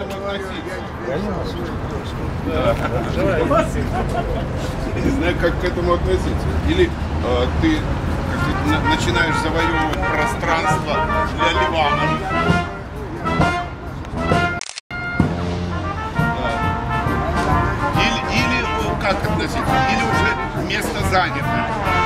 этому относиться? Я не знаю, как к этому относиться. Или э, ты как начинаешь завоевывать пространство для Ливана. Да. Или, или ну, как относиться? Или уже место занято.